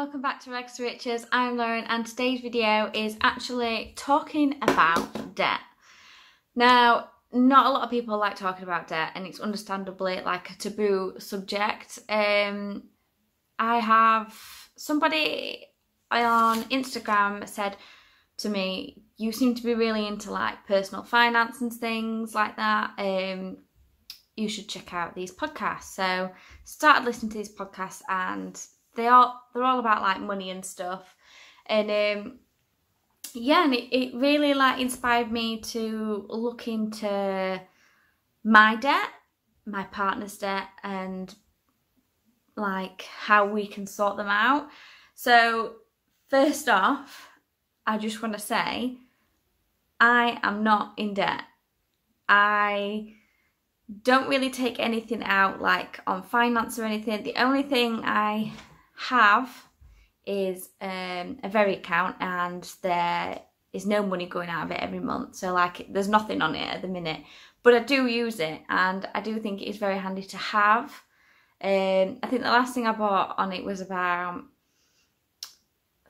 welcome back to to Riches. I'm Lauren and today's video is actually talking about debt. Now, not a lot of people like talking about debt and it's understandably like a taboo subject. Um, I have somebody on Instagram said to me, you seem to be really into like personal finance and things like that. Um, you should check out these podcasts. So started listening to these podcasts and they are they're all about like money and stuff. And um yeah, and it, it really like inspired me to look into my debt, my partner's debt and like how we can sort them out. So first off, I just want to say I am not in debt. I don't really take anything out like on finance or anything. The only thing I have is um, a Very account and there is no money going out of it every month. So like there's nothing on it at the minute. But I do use it and I do think it is very handy to have. Um, I think the last thing I bought on it was about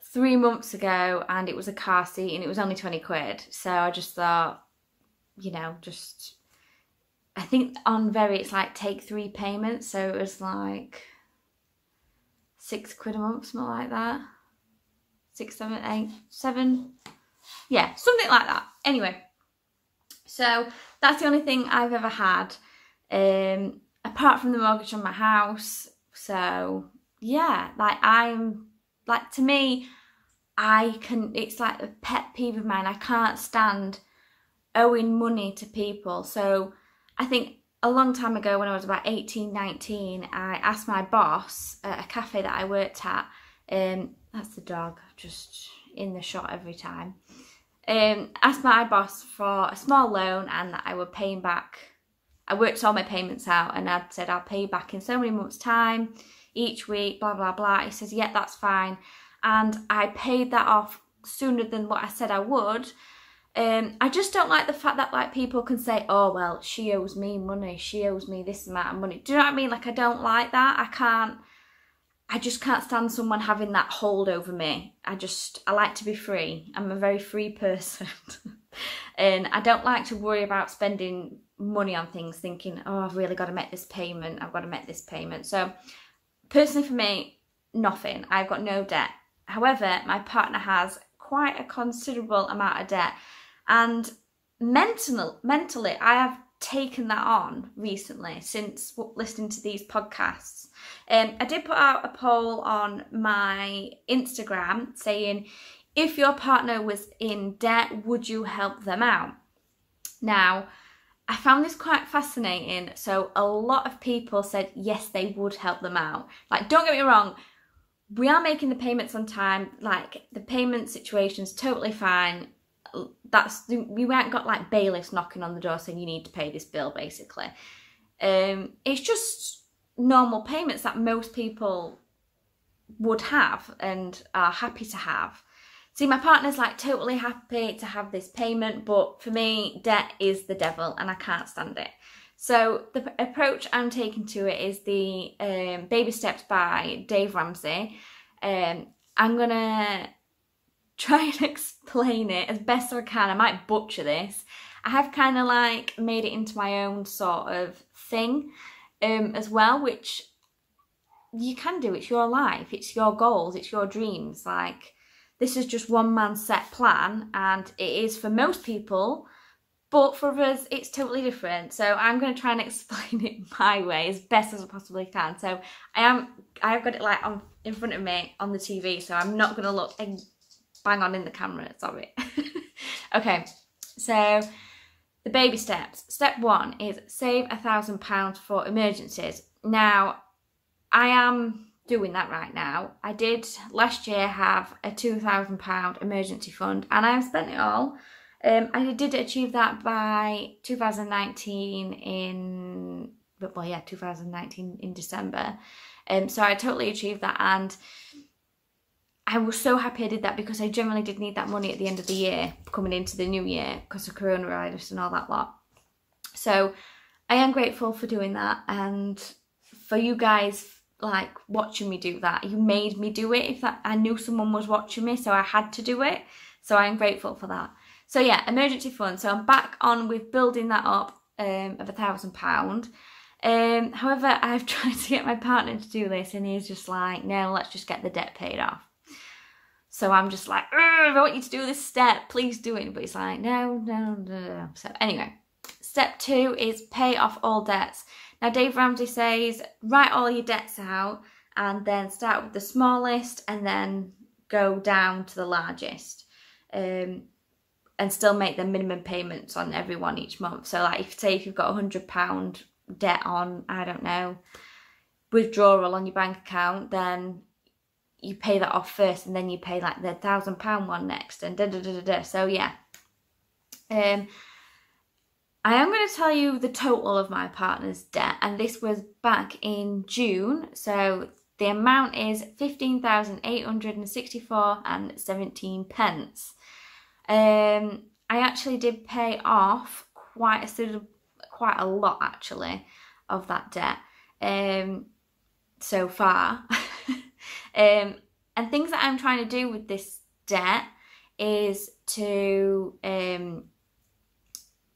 three months ago and it was a car seat and it was only 20 quid. So I just thought, you know, just I think on Very it's like take three payments, so it was like six quid a month, something like that. Six, seven, eight, seven. Yeah, something like that. Anyway, so that's the only thing I've ever had, um, apart from the mortgage on my house. So yeah, like I'm like to me, I can. It's like a pet peeve of mine. I can't stand owing money to people. So I think a long time ago when I was about 18, 19, I asked my boss at a cafe that I worked at, um, that's the dog, just in the shot every time, um, asked my boss for a small loan and that I would pay him back. I worked all my payments out and I'd said I'll pay back in so many months time, each week, blah, blah, blah. He says, yeah, that's fine. And I paid that off sooner than what I said I would um, I just don't like the fact that like people can say, "Oh well, she owes me money. She owes me this amount of money." Do you know what I mean? Like I don't like that. I can't. I just can't stand someone having that hold over me. I just I like to be free. I'm a very free person, and I don't like to worry about spending money on things, thinking, "Oh, I've really got to make this payment. I've got to make this payment." So, personally, for me, nothing. I've got no debt. However, my partner has quite a considerable amount of debt and mental, mentally, I have taken that on recently since listening to these podcasts. Um, I did put out a poll on my Instagram saying, if your partner was in debt, would you help them out? Now, I found this quite fascinating. So, a lot of people said yes, they would help them out. Like, don't get me wrong, we are making the payments on time. Like, the payment situation's totally fine. That's we weren't got like bailiffs knocking on the door saying you need to pay this bill basically. Um it's just normal payments that most people would have and are happy to have. See my partner's like totally happy to have this payment but for me debt is the devil and i can't stand it so the approach i'm taking to it is the um, baby steps by dave ramsey um, i'm gonna try and explain it as best I can. I might butcher this. I have kind of like made it into my own sort of thing um, as well, which you can do. It's your life, it's your goals, it's your dreams. Like, this is just one man's set plan, and it is for most people, but for us, it's totally different. So I'm going to try and explain it my way as best as I possibly can. So I am, I have got it like on in front of me on the TV, so I'm not going to look bang on in the camera, sorry. okay, so the baby steps. Step one is save a thousand pounds for emergencies. Now, I am doing that right now. I did last year have a two thousand pound emergency fund, and I have spent it all. Um, I did achieve that by 2019 in, well, yeah, 2019 in December. Um, so I totally achieved that, and I was so happy I did that because I generally did need that money at the end of the year, coming into the new year because of coronavirus and all that lot. So I am grateful for doing that and for you guys like watching me do that. You made me do it. If that I knew someone was watching me, so I had to do it. So I'm grateful for that. So yeah, emergency fund. So I'm back on with building that up um, of a thousand pound. Um, however, I've tried to get my partner to do this, and he's just like, no, let's just get the debt paid off. So I'm just like, I want you to do this step, please do it. But he's like, no, no, no, no. So anyway, step two is pay off all debts. Now, Dave Ramsey says, write all your debts out and then start with the smallest and then go down to the largest. Um, and still make the minimum payments on everyone each month. So like if say if you've got a hundred pound debt on, I don't know, withdrawal on your bank account, then you pay that off first and then you pay like the thousand pound one next and da da da da da. So yeah. Um I am going to tell you the total of my partner's debt, and this was back in June. So the amount is fifteen thousand eight hundred and sixty-four and seventeen pence. Um, I actually did pay off quite a quite a lot actually of that debt um, so far. um, and things that I'm trying to do with this debt is to um,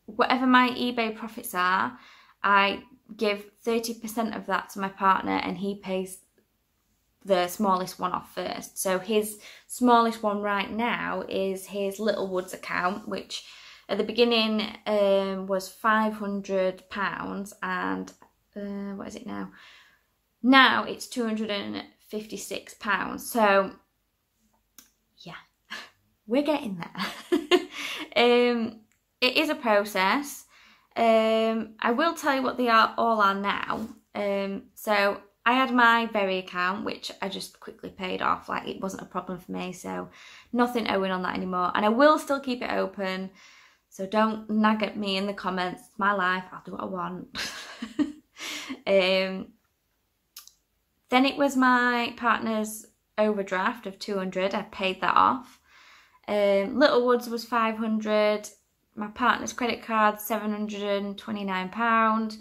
whatever my eBay profits are, I give 30% of that to my partner and he pays the smallest one off first. So his smallest one right now is his Littlewoods account, which at the beginning um, was £500 and uh, what is it now? Now it's £256. So yeah, we're getting there. um, it is a process. Um, I will tell you what they are all are now. Um, so I had my Very account, which I just quickly paid off. Like it wasn't a problem for me, so nothing owing on that anymore. And I will still keep it open. So don't nag at me in the comments. It's my life. I'll do what I want. um, then it was my partner's overdraft of 200. I paid that off. Um, Littlewoods was 500. My partner's credit card, 729 pound.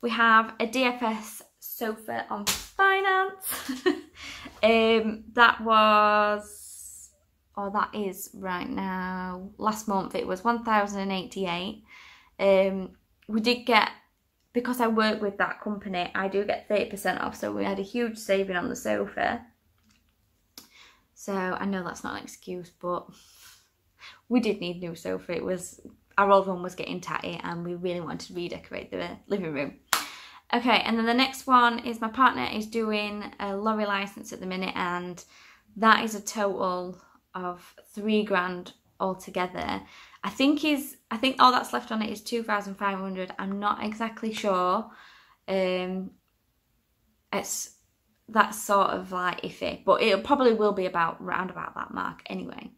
We have a DFS sofa on finance. um, that was, or oh, that is right now, last month it was 1088 um, We did get, because I work with that company, I do get 30% off, so we had a huge saving on the sofa. So I know that's not an excuse, but we did need new sofa. It was, our old one was getting tatty and we really wanted to redecorate the living room. Okay, and then the next one is my partner is doing a lorry license at the minute, and that is a total of three grand altogether. I think is I think all that's left on it is two thousand five hundred. I'm not exactly sure. Um, it's that's sort of like iffy, but it probably will be about round about that mark anyway.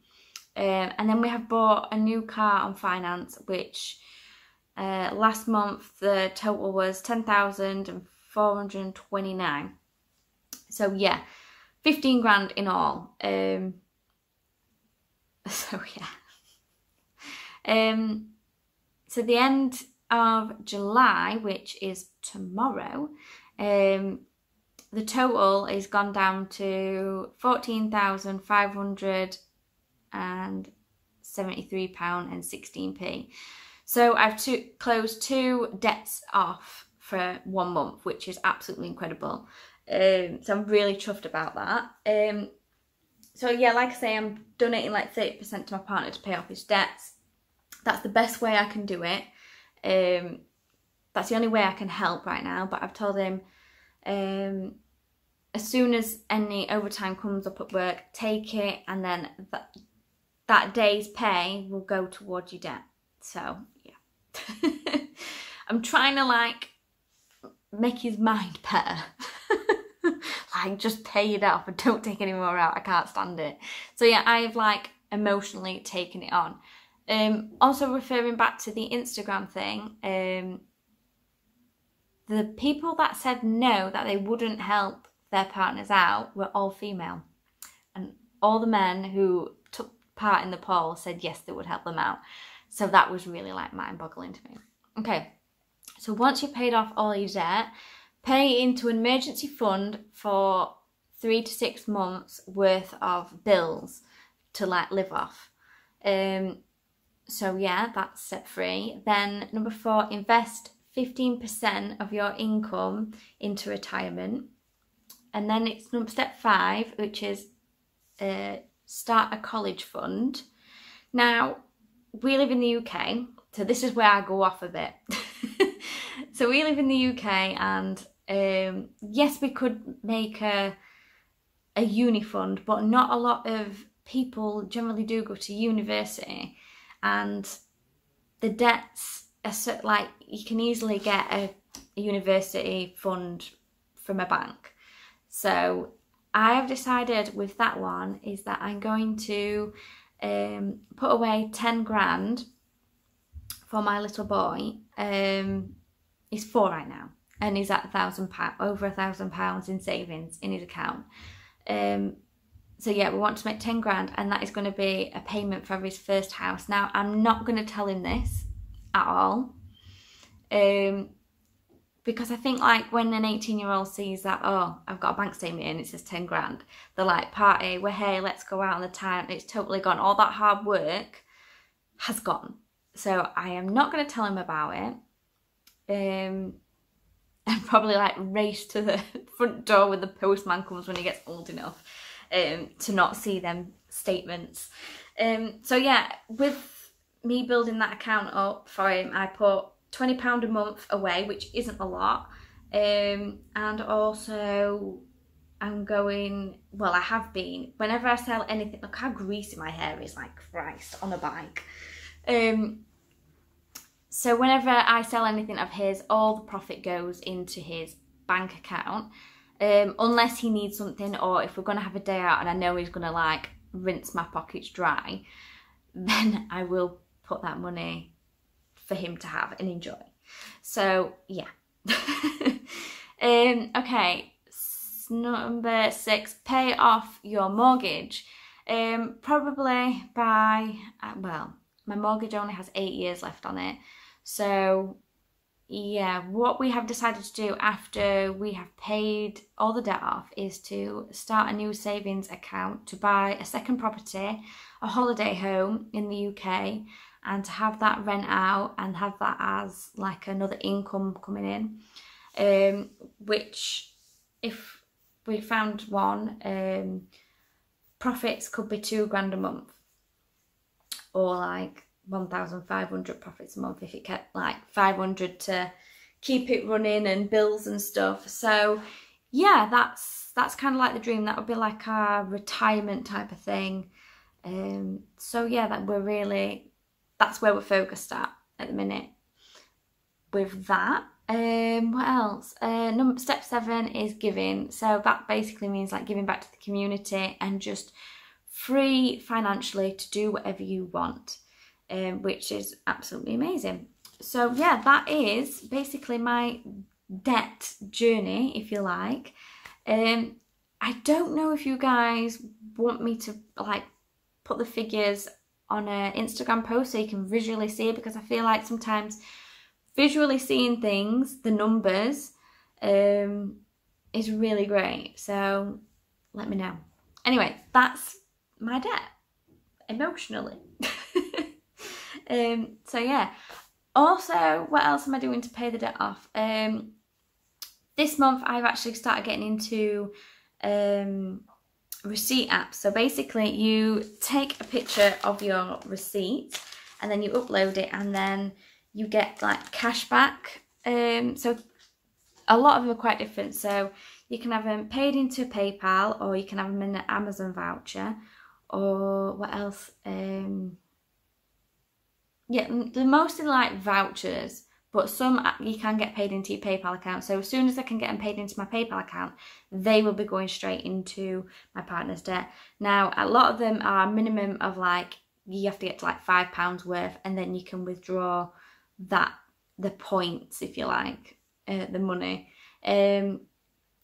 Um, and then we have bought a new car on finance, which uh, last month the total was 10,429. So yeah, 15 grand in all. Um, so yeah. Um, so the end of July, which is tomorrow, um, the total is gone down to fourteen thousand five hundred and seventy three pound and sixteen p. So I've two, closed two debts off for one month, which is absolutely incredible. Um, so I'm really chuffed about that. Um, so yeah, like I say, I'm donating like 30% to my partner to pay off his debts. That's the best way I can do it. Um, that's the only way I can help right now. But I've told him um, as soon as any overtime comes up at work, take it, and then that that day's pay will go towards your debt. So I'm trying to like make his mind better. like just pay it off and don't take any more out. I can't stand it. So yeah, I've like emotionally taken it on. Um, also referring back to the Instagram thing, um, the people that said no, that they wouldn't help their partners out, were all female. And all the men who took part in the poll said yes, they would help them out. So that was really like mind boggling to me. Okay, so once you've paid off all your debt, pay into an emergency fund for three to six months worth of bills to like live off. Um, so yeah, that's step three. Then number four, invest 15% of your income into retirement. And then it's step five, which is uh, start a college fund. Now, we live in the UK, so this is where I go off a bit. so we live in the UK, and um, yes, we could make a a uni fund, but not a lot of people generally do go to university, and the debts are so, like you can easily get a, a university fund from a bank. So I have decided with that one is that I'm going to um, put away 10 grand for my little boy. Um, he's four right now and he's at a thousand pound over a thousand pounds in savings in his account. Um, so yeah, we want to make 10 grand and that is going to be a payment for his first house. Now, I'm not going to tell him this at all. Um, because I think like when an 18 year old sees that, oh, I've got a bank statement and it says 10 grand, they're like, party, we're here, let's go out on the town It's totally gone. All that hard work has gone. So I am not going to tell him about it. Um, and probably like race to the front door when the postman comes when he gets old enough um, to not see them statements. Um, so yeah, with me building that account up for him, I put £20 a month away, which isn't a lot. Um, and also I'm going, well, I have been, whenever I sell anything, look how greasy my hair is, like Christ, on a bike. Um, so whenever I sell anything of his, all the profit goes into his bank account. Um, unless he needs something or if we're going to have a day out and I know he's going to like rinse my pockets dry, then I will put that money for him to have and enjoy. So yeah. um, okay, number six, pay off your mortgage. Um, probably by, uh, well, my mortgage only has eight years left on it. So, yeah, what we have decided to do after we have paid all the debt off is to start a new savings account to buy a second property, a holiday home in the UK, and to have that rent out and have that as like another income coming in. Um, which, if we found one, um, profits could be two grand a month or like 1,500 profits a month if it kept like 500 to keep it running and bills and stuff. So yeah, that's that's kind of like the dream. That would be like a retirement type of thing. Um, so yeah, that we're really that's where we're focused at at the minute. With that, um, what else? Uh, number step seven is giving. So that basically means like giving back to the community and just free financially to do whatever you want um, which is absolutely amazing. So yeah, that is basically my debt journey, if you like. Um, I don't know if you guys want me to like put the figures on an Instagram post so you can visually see it because I feel like sometimes visually seeing things, the numbers, um, is really great. So let me know. Anyway, that's my debt emotionally. Um, so yeah. Also, what else am I doing to pay the debt off? Um, this month I've actually started getting into um, receipt app. So basically you take a picture of your receipt and then you upload it and then you get like cash back. Um, so a lot of them are quite different. So you can have them paid into PayPal or you can have them in an Amazon voucher or what else? Um, yeah, they're mostly like vouchers, but some you can get paid into your PayPal account. So as soon as I can get them paid into my PayPal account, they will be going straight into my partner's debt. Now, a lot of them are minimum of like, you have to get to like five pounds worth and then you can withdraw that, the points, if you like, uh, the money. Um,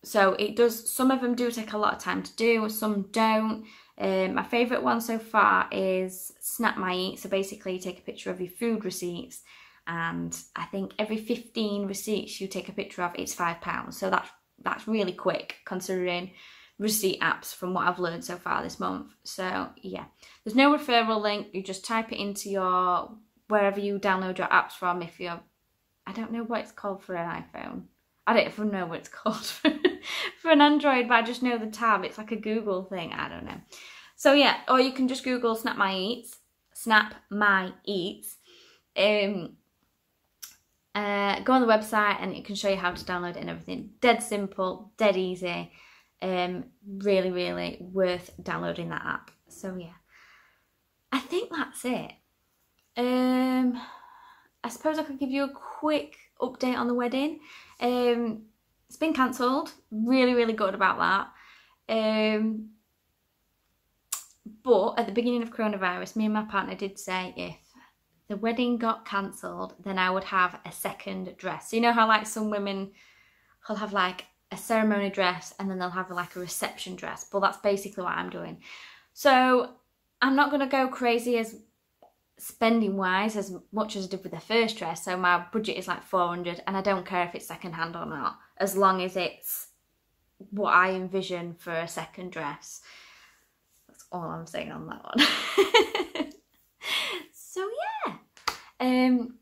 so it does, some of them do take a lot of time to do, some don't. Um, my favourite one so far is Snap My Eat. So basically you take a picture of your food receipts and I think every 15 receipts you take a picture of, it's five pounds. So that's that's really quick considering receipt apps from what I've learned so far this month. So yeah, there's no referral link. You just type it into your wherever you download your apps from. If you're, I don't know what it's called for an iPhone. I don't even know what it's called for, for an Android, but I just know the tab. It's like a Google thing. I don't know. So yeah, or you can just Google Snap My Eats. Snap My Eats. Um, uh, go on the website and it can show you how to download it and everything. Dead simple, dead easy. Um, really, really worth downloading that app. So yeah, I think that's it. Um, I suppose I could give you a quick update on the wedding. Um, it's been cancelled. Really, really good about that. Um, but at the beginning of coronavirus, me and my partner did say if the wedding got cancelled, then I would have a second dress. So you know how like some women will have like a ceremony dress and then they'll have like a reception dress. Well, that's basically what I'm doing. So I'm not going to go crazy as spending wise as much as I did with the first dress. So my budget is like 400 and I don't care if it's second hand or not, as long as it's what I envision for a second dress. That's all I'm saying on that one. so yeah. Um,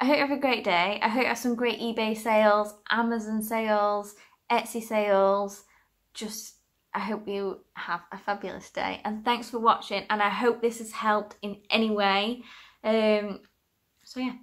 I hope you have a great day. I hope you have some great eBay sales, Amazon sales, Etsy sales. Just, I hope you have a fabulous day. And thanks for watching. And I hope this has helped in any way. Um, so yeah.